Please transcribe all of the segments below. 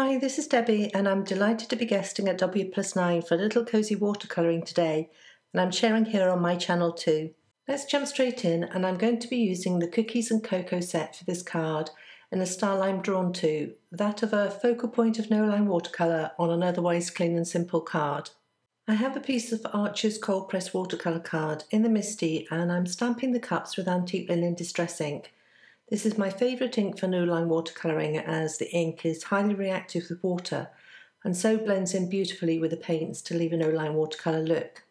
Hi, this is Debby, and I'm delighted to be guesting at W plus 9 for a little cosy watercolouring today, and I'm sharing here on my channel too. Let's jump straight in, and I'm going to be using the Cookies and Cocoa set for this card in a style I'm drawn to, that of a focal point of no line watercolour on an otherwise clean and simple card. I have a piece of Arches cold press watercolour card in the Misti, and I'm stamping the cups with antique linen distress ink. This is my favourite ink for no line watercolouring as the ink is highly reactive with water and so blends in beautifully with the paints to leave a no line watercolour look.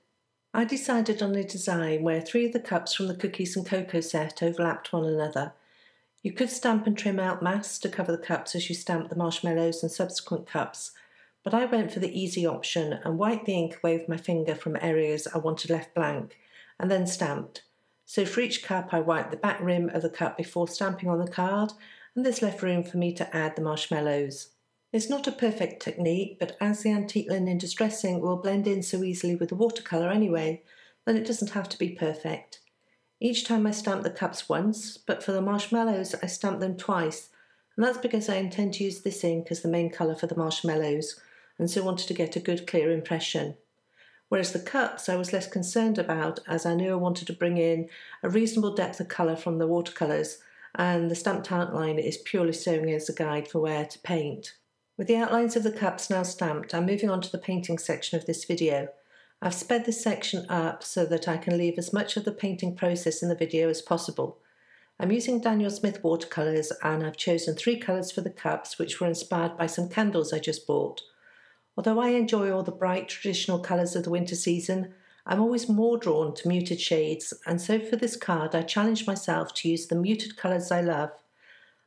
I decided on a design where three of the cups from the Cookies and Cocoa set overlapped one another. You could stamp and trim out mass to cover the cups as you stamp the marshmallows and subsequent cups, but I went for the easy option and wiped the ink away with my finger from areas I wanted left blank, and then stamped. So for each cup I wiped the back rim of the cup before stamping on the card and this left room for me to add the marshmallows. It's not a perfect technique, but as the antique linen distress ink will blend in so easily with the watercolour anyway, then it doesn't have to be perfect. Each time I stamp the cups once, but for the marshmallows I stamp them twice, and that's because I intend to use this ink as the main colour for the marshmallows, and so wanted to get a good clear impression whereas the cups I was less concerned about as I knew I wanted to bring in a reasonable depth of colour from the watercolours and the stamped outline is purely serving as a guide for where to paint. With the outlines of the cups now stamped, I'm moving on to the painting section of this video. I've sped this section up so that I can leave as much of the painting process in the video as possible. I'm using Daniel Smith watercolours and I've chosen three colours for the cups which were inspired by some candles I just bought. Although I enjoy all the bright traditional colours of the winter season, I'm always more drawn to muted shades, and so for this card I challenged myself to use the muted colours I love.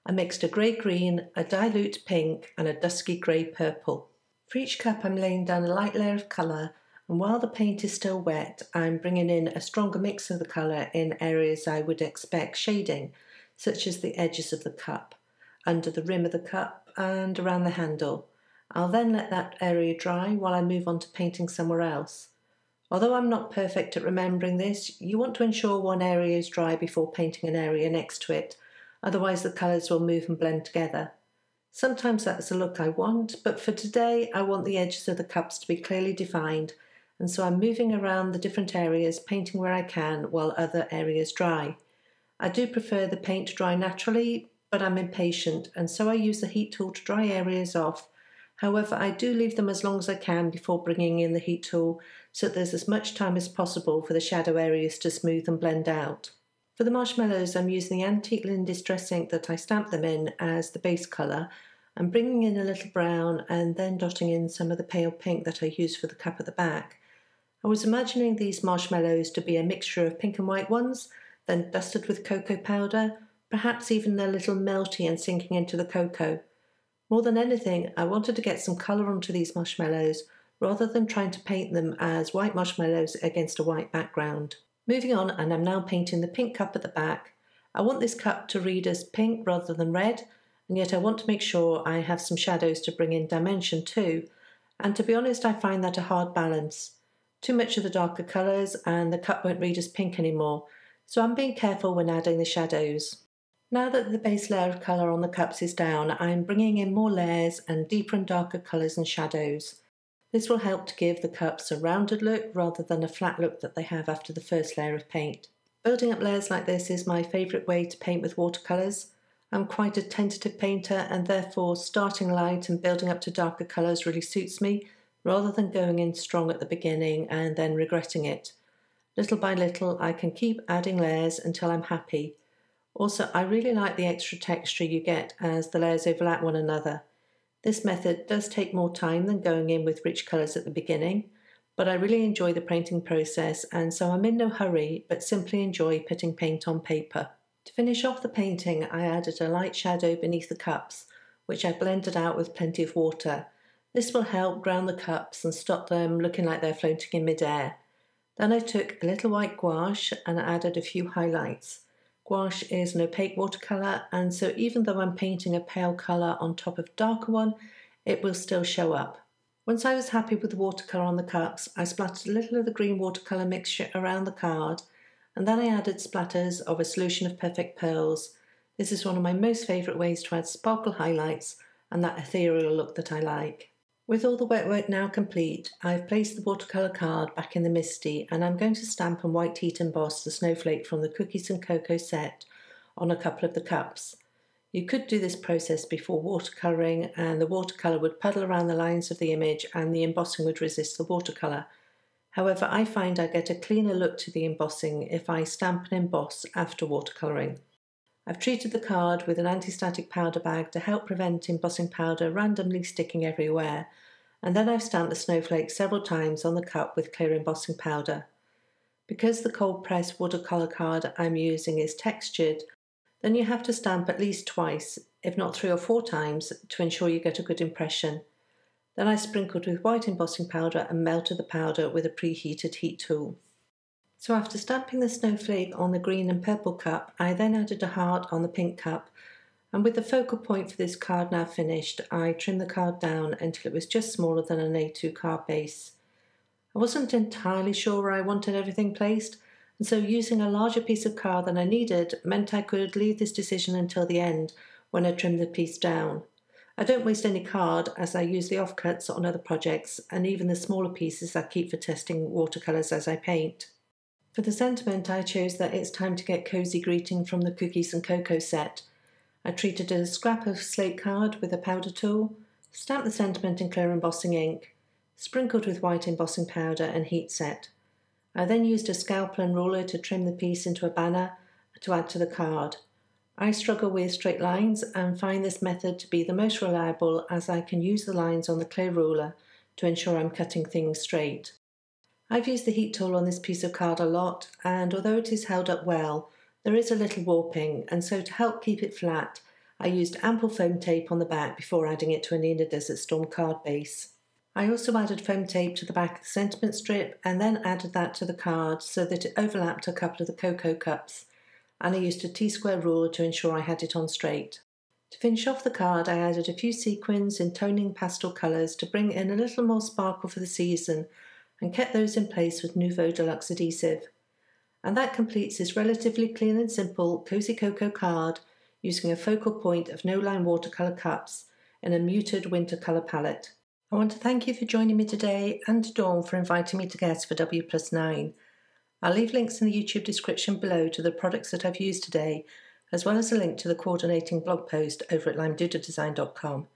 I mixed a grey green, a dilute pink, and a dusky grey purple. For each cup, I'm laying down a light layer of colour, and while the paint is still wet, I'm bringing in a stronger mix of the colour in areas I would expect shading, such as the edges of the cup, under the rim of the cup, and around the handle. I'll then let that area dry while I move on to painting somewhere else. Although I'm not perfect at remembering this, you want to ensure one area is dry before painting an area next to it, otherwise the colours will move and blend together. Sometimes that's the look I want, but for today I want the edges of the cups to be clearly defined, and so I'm moving around the different areas, painting where I can while other areas dry. I do prefer the paint to dry naturally, but I'm impatient, and so I use the heat tool to dry areas off However, I do leave them as long as I can before bringing in the heat tool so that there's as much time as possible for the shadow areas to smooth and blend out. For the marshmallows, I'm using the antique linen distress ink that I stamped them in as the base colour. I'm bringing in a little brown and then dotting in some of the pale pink that I used for the cup at the back. I was imagining these marshmallows to be a mixture of pink and white ones, then dusted with cocoa powder, perhaps even a little melty and sinking into the cocoa. More than anything, I wanted to get some colour onto these marshmallows rather than trying to paint them as white marshmallows against a white background. Moving on, and I'm now painting the pink cup at the back. I want this cup to read as pink rather than red, and yet I want to make sure I have some shadows to bring in dimension too. And to be honest, I find that a hard balance. Too much of the darker colours, and the cup won't read as pink anymore, so I'm being careful when adding the shadows. Now that the base layer of colour on the cups is down, I'm bringing in more layers and deeper and darker colours and shadows. This will help to give the cups a rounded look rather than a flat look that they have after the first layer of paint. Building up layers like this is my favourite way to paint with watercolours. I'm quite a tentative painter and therefore starting light and building up to darker colours really suits me rather than going in strong at the beginning and then regretting it. Little by little I can keep adding layers until I'm happy also, I really like the extra texture you get as the layers overlap one another. This method does take more time than going in with rich colours at the beginning, but I really enjoy the painting process and so I'm in no hurry but simply enjoy putting paint on paper. To finish off the painting, I added a light shadow beneath the cups, which I blended out with plenty of water. This will help ground the cups and stop them looking like they're floating in midair. Then I took a little white gouache and added a few highlights. Gouache is an opaque watercolour and so even though I'm painting a pale colour on top of darker one, it will still show up. Once I was happy with the watercolour on the cups, I splattered a little of the green watercolour mixture around the card and then I added splatters of a solution of perfect pearls. This is one of my most favourite ways to add sparkle highlights and that ethereal look that I like. With all the wet work now complete, I've placed the watercolour card back in the Misti and I'm going to stamp and white heat emboss the snowflake from the Cookies and Cocoa set on a couple of the cups. You could do this process before watercolouring and the watercolour would puddle around the lines of the image and the embossing would resist the watercolour. However, I find I get a cleaner look to the embossing if I stamp and emboss after watercolouring. I've treated the card with an anti-static powder bag to help prevent embossing powder randomly sticking everywhere, and then I've stamped the snowflake several times on the cup with clear embossing powder. Because the cold press watercolour card I'm using is textured, then you have to stamp at least twice, if not three or four times, to ensure you get a good impression. Then I sprinkled with white embossing powder and melted the powder with a preheated heat tool. So after stamping the snowflake on the green and purple cup, I then added a heart on the pink cup, and with the focal point for this card now finished, I trimmed the card down until it was just smaller than an A2 card base. I wasn't entirely sure where I wanted everything placed, and so using a larger piece of card than I needed meant I could leave this decision until the end when I trimmed the piece down. I don't waste any card as I use the offcuts on other projects, and even the smaller pieces I keep for testing watercolours as I paint. For the sentiment, I chose that it's time to get cozy greeting from the Cookies and Cocoa set. I treated a scrap of slate card with a powder tool, stamped the sentiment in clear embossing ink, sprinkled with white embossing powder and heat set. I then used a scalpel and ruler to trim the piece into a banner to add to the card. I struggle with straight lines and find this method to be the most reliable as I can use the lines on the clay ruler to ensure I'm cutting things straight. I've used the heat tool on this piece of card a lot, and although it is held up well, there is a little warping, and so to help keep it flat, I used ample foam tape on the back before adding it to a Neenah Desert Storm card base. I also added foam tape to the back of the sentiment strip and then added that to the card so that it overlapped a couple of the cocoa cups, and I used a T-square ruler to ensure I had it on straight. To finish off the card, I added a few sequins in toning pastel colours to bring in a little more sparkle for the season and kept those in place with Nuvo Deluxe adhesive. And that completes this relatively clean and simple Cozy Cocoa card using a focal point of no line watercolour cups in a muted winter colour palette. I want to thank you for joining me today and Dawn for inviting me to guest for W plus 9. I'll leave links in the YouTube description below to the products that I've used today, as well as a link to the coordinating blog post over at limedoodledesign.com.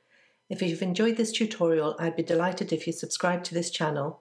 If you've enjoyed this tutorial, I'd be delighted if you subscribe to this channel.